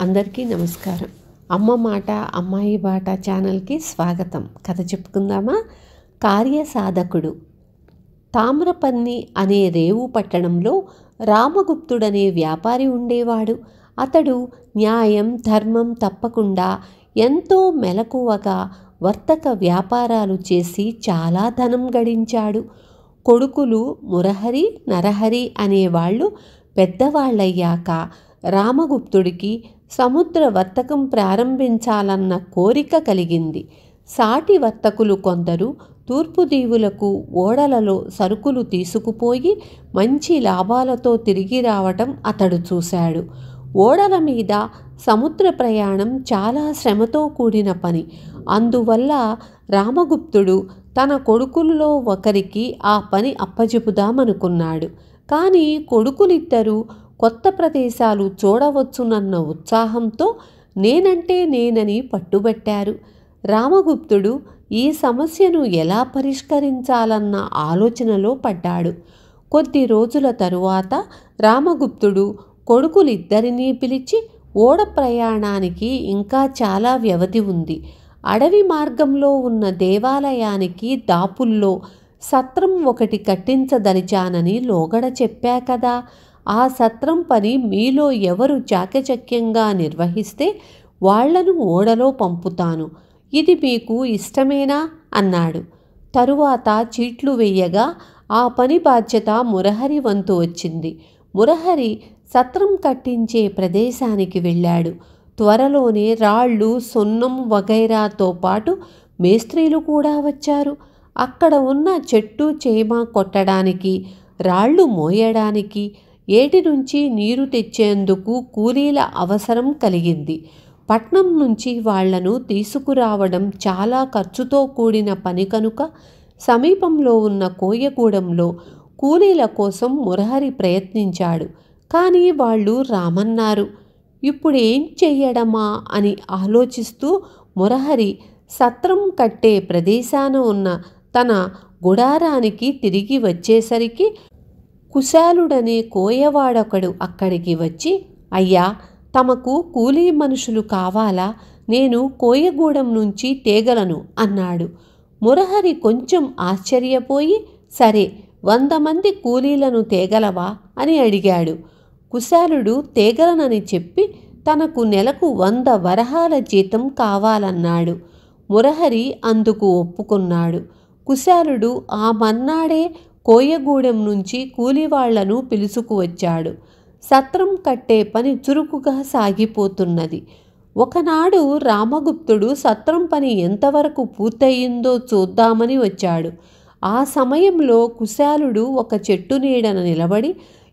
అందరికీ నమస్కారం. అమ్మ మాట అమ్మాయి బాట ఛానల్కి స్వాగతం. కథ చెప్పుకుందామా? కార్యసాధకుడు. తామ్రపన్ని అనే రేవు పట్టణంలో రామగుప్తుడనే వ్యాపారి ఉండేవాడు. అతడు న్యాయం ధర్మం తప్పకుండా ఎంతో మెలకువగా వర్తక వ్యాపారాలు చేసి చాలా ధనం గడించాడు. కొడుకులు మురహరి నరహరి అనేవాళ్ళు పెద్దవాళ్ళయ్యాక రామగుప్తుడికి సముద్ర వర్తకం ప్రారంభించాలన్న కోరిక కలిగింది. సాటి వర్తకులు కొందరు తూర్పు దీవులకు ఓడలలో సరుకులు తీసుకుపోయి మంచి లాభాలతో తిరిగి రావటం అతడు చూశాడు. ఓడల మీద సముద్ర ప్రయాణం చాలా శ్రమతో కూడిన పని. అందువల్ల రామగుప్తుడు తన కొడుకుల్లో ఒకరికి ఆ పని అప్పజెపుదామనుకున్నాడు కానీ కొడుకులిద్దరూ కొత్త ప్రదేశాలు చూడవచ్చునన్న ఉత్సాహంతో నేనంటే నేనని పట్టుబట్టారు. రామగుప్తుడు ఈ సమస్యను ఎలా పరిష్కరించాలన్న ఆలోచనలో పడ్డాడు. కొద్ది రోజుల తరువాత రామగుప్తుడు కొడుకులిద్దరినీ పిలిచి ఓడ ప్రయాణానికి ఇంకా చాలా వ్యవధి ఉంది. అడవి మార్గంలో ఉన్న దేవాలయానికి దాపుల్లో సత్రం ఒకటి కట్టించదలిచానని లోగడ చెప్పా కదా. ఆ సత్రం పని మీలో ఎవరు చాకచక్యంగా నిర్వహిస్తే వాళ్ళను ఓడలో పంపుతాను. ఇది మీకు ఇష్టమేనా? అన్నాడు. తరువాత చీట్లు వెయ్యగా ఆ పని బాధ్యత మురహరి వంతు వచ్చింది. మురహరి సత్రం కట్టించే ప్రదేశానికి వెళ్ళాడు. త్వరలోనే రాళ్ళు సున్నం వగైరాతో పాటు మేస్త్రీలు కూడా వచ్చారు. అక్కడ ఉన్న చెట్టు చేమ కొట్టడానికి రాళ్ళు మోయడానికి ఏటి నుంచి నీరు తెచ్చేందుకు కూలీల అవసరం కలిగింది. పట్నం నుంచి వాళ్ళను తీసుకురావడం చాలా ఖర్చుతో కూడిన పని కనుక సమీపంలో ఉన్న కోయగూడెంలో కూలీల కోసం మురహరి ప్రయత్నించాడు. కానీ వాళ్ళు రామన్నారు ఇప్పుడు ఏం చెయ్యడమా? అని ఆలోచిస్తూ మురహరి సత్రం కట్టే ప్రదేశాన ఉన్న తన గుడారానికి తిరిగి వచ్చేసరికి కుశాలుడనే కోయవాడొకడు అక్కడికి వచ్చి అయ్యా తమకు కూలీ మనుషులు కావాలా? నేను కోయగూడెం నుంచి తేగలను అన్నాడు. మురహరి కొంచెం ఆశ్చర్యపోయి సరే వంద మంది కూలీలను తేగలవా? అని అడిగాడు. కుశాలుడు తేగలనని చెప్పి తనకు నెలకు వంద వరహాల జీతం కావాలన్నాడు. మురహరి అందుకు ఒప్పుకున్నాడు. కుశాలుడు ఆ మన్నాడే కోయగూడెం నుంచి కూలివాళ్ళను పిలుసుకువచ్చాడు సత్రం కట్టే పని చురుకుగా సాగిపోతున్నది. ఒకనాడు రామగుప్తుడు సత్రం పని ఎంతవరకు పూర్తయిందో చూద్దామని వచ్చాడు. ఆ సమయంలో కుశాలుడు ఒక చెట్టు నీడన నిలబడి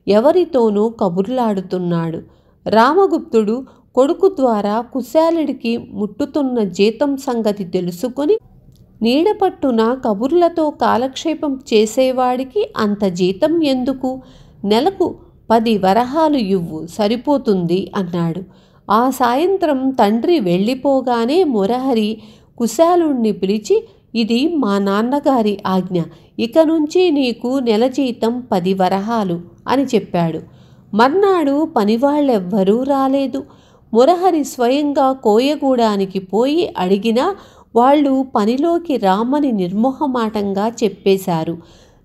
ఎవరితోనూ కబుర్లాడుతున్నాడు. రామగుప్తుడు కొడుకు ద్వారా కుశాలుడికి ముట్టుతున్న జీతం సంగతి తెలుసుకొని నీడపట్టున కబుర్లతో కాలక్షేపం చేసేవాడికి అంత జీతం ఎందుకు? నెలకు పది వరహాలు ఇవ్వు సరిపోతుంది అన్నాడు. ఆ సాయంత్రం తండ్రి వెళ్ళిపోగానే మురహరి కుశాలుణ్ణి పిలిచి ఇది మా నాన్నగారి ఆజ్ఞ. ఇక నుంచి నీకు నెల జీతం పది వరహాలు అని చెప్పాడు. మర్నాడు పనివాళ్ళెవ్వరూ రాలేదు. మురహరి స్వయంగా కోయగూడానికి పోయి అడిగినా వాళ్ళు పనిలోకి రామని నిర్మోహమాటంగా చెప్పేశారు.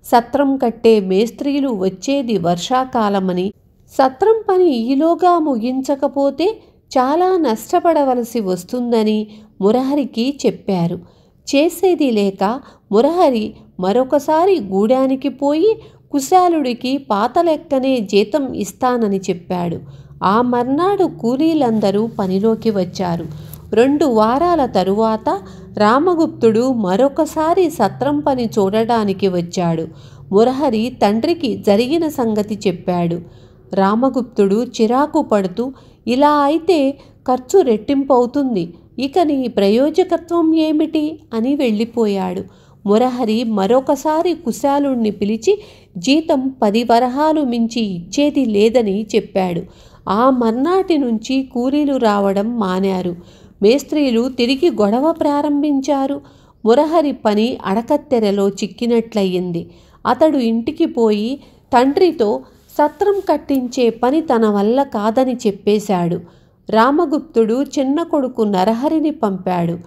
సత్రం కట్టే మేస్త్రీలు వచ్చేది వర్షాకాలమని సత్రం పని ఈలోగా ముగించకపోతే చాలా నష్టపడవలసి వస్తుందని మురహరికి చెప్పారు. చేసేది లేక మురహరి మరొకసారి గూడానికి పోయి కుశాలుడికి పాత లెక్కనే జీతం ఇస్తానని చెప్పాడు. ఆ మర్నాడు కూలీలందరూ పనిలోకి వచ్చారు. రెండు వారాల తరువాత రామగుప్తుడు మరొకసారి సత్రం పని చూడడానికి వచ్చాడు. మురహరి తండ్రికి జరిగిన సంగతి చెప్పాడు. రామగుప్తుడు చిరాకు పడుతూ ఇలా అయితే ఖర్చు రెట్టింపవుతుంది. ఇక నీ ప్రయోజకత్వం ఏమిటి అని వెళ్ళిపోయాడు. మురహరి మరొకసారి కుశాలుణ్ణి పిలిచి జీతం పది వరహాలు మించి ఇచ్చేది లేదని చెప్పాడు. ఆ మర్నాటి నుంచి కూలీలు రావడం మానారు. మేస్త్రీలు తిరిగి గొడవ ప్రారంభించారు. మురహరి పని అడకత్తెరలో చిక్కినట్లయింది. అతడు ఇంటికి పోయి తండ్రితో సత్రం కట్టించే పని తన వల్ల కాదని చెప్పేశాడు. రామగుప్తుడు చిన్న కొడుకు నరహరిని పంపాడు.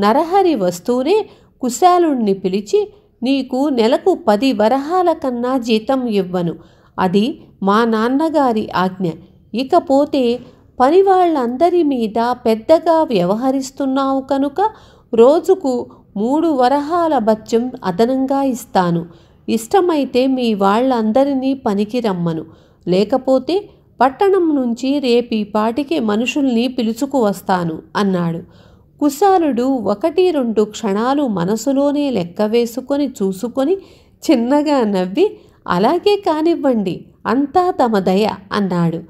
నరహరి వస్తూనే కుశాలుణ్ణి పిలిచి నీకు నెలకు పది వరహాల కన్నా జీతం ఇవ్వను. అది మా నాన్నగారి ఆజ్ఞ. ఇకపోతే పని వాళ్ళందరి మీద పెద్దగా వ్యవహరిస్తున్నావు కనుక రోజుకు మూడు వరహాల బత్యం అదనంగా ఇస్తాను. ఇష్టమైతే మీ వాళ్ళందరినీ పనికి రమ్మను. లేకపోతే పట్టణం నుంచి రేపీ పాటికి మనుషుల్ని పిలుచుకు వస్తాను అన్నాడు. కుశాలుడు ఒకటి రెండు క్షణాలు మనసులోనే లెక్క వేసుకొని చూసుకొని చిన్నగా నవ్వి అలాగే కానివ్వండి అంతా తమ దయ అన్నాడు.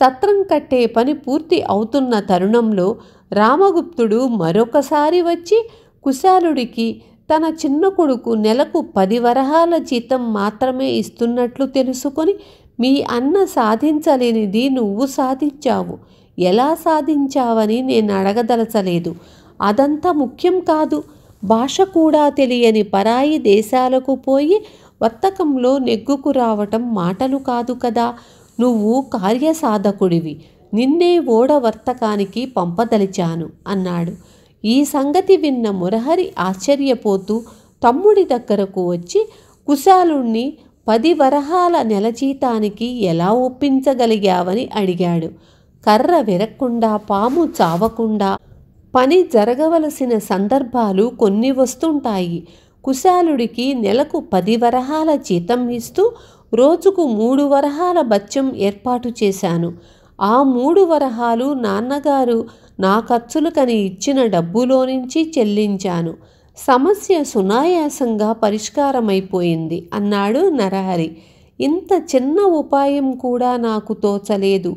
సత్రం కట్టే పని పూర్తి అవుతున్న తరుణంలో రామగుప్తుడు మరొకసారి వచ్చి కుశాలుడికి తన చిన్న కొడుకు నెలకు పది వరహాల జీతం మాత్రమే ఇస్తున్నట్లు తెలుసుకొని మీ అన్న సాధించలేనిది నువ్వు సాధించావు. ఎలా సాధించావని నేను అడగదలచలేదు. అదంతా ముఖ్యం కాదు. భాష కూడా తెలియని పరాయి దేశాలకు పోయి వర్తకంలో నెగ్గుకు రావటం మాటలు కాదు కదా. నువ్వు కార్యసాధకుడివి. నిన్నే ఓడవర్తకానికి పంపదలిచాను అన్నాడు. ఈ సంగతి విన్న మురహరి ఆశ్చర్యపోతూ తమ్ముడి దగ్గరకు వచ్చి కుశాలుణ్ణి పది వరహాల నెల జీతానికి ఎలా ఒప్పించగలిగావని అడిగాడు. కర్ర విరక్కుండా పాము చావకుండా పని జరగవలసిన సందర్భాలు కొన్ని వస్తుంటాయి. కుశాలుడికి నెలకు పది వరహాల జీతం ఇస్తూ రోజుకు మూడు వరహాల బత్యం ఏర్పాటు చేశాను. ఆ మూడు వరహాలు నాన్నగారు నా ఖర్చులకని ఇచ్చిన డబ్బులో నుంచి చెల్లించాను. సమస్య సునాయాసంగా పరిష్కారమైపోయింది అన్నాడు నరహరి. ఇంత చిన్న ఉపాయం కూడా నాకు తోచలేదు.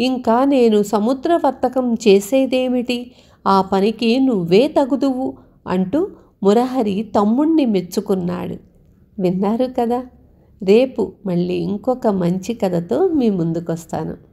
ఇంకా నేను సముద్ర వర్తకం చేసేదేమిటి? ఆ పనికి నువ్వే తగుదువు అంటూ మురహరి తమ్ముణ్ణి మెచ్చుకున్నాడు. విన్నారు కదా? రేపు మళ్ళీ ఇంకొక మంచి కథతో మీ ముందుకొస్తాను.